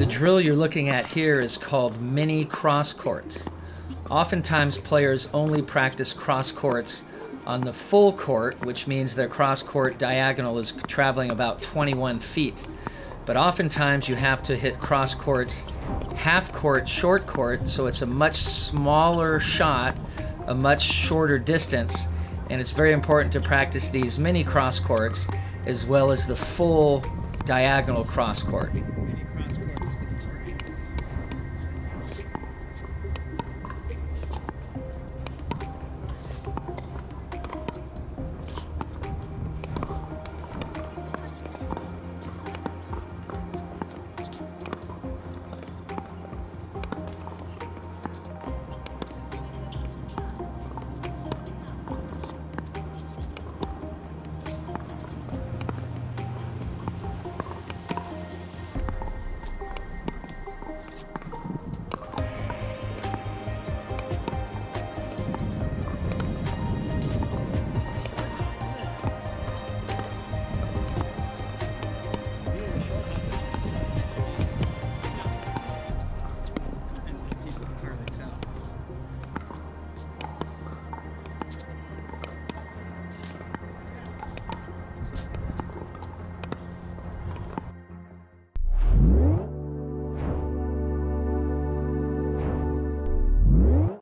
The drill you're looking at here is called mini cross courts. Oftentimes players only practice cross courts on the full court, which means their cross court diagonal is traveling about 21 feet. But oftentimes you have to hit cross courts half court, short court, so it's a much smaller shot, a much shorter distance, and it's very important to practice these mini cross courts as well as the full diagonal cross court.